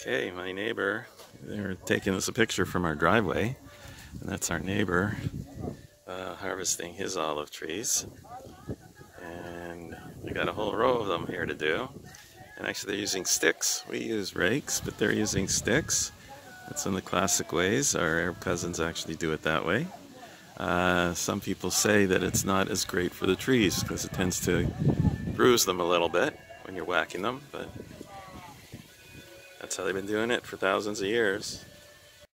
Okay, my neighbor, they're taking us a picture from our driveway. And that's our neighbor uh, harvesting his olive trees. And we got a whole row of them here to do. And actually they're using sticks. We use rakes, but they're using sticks. That's of the classic ways. Our Arab cousins actually do it that way. Uh, some people say that it's not as great for the trees because it tends to bruise them a little bit when you're whacking them, but that's how they've been doing it for thousands of years.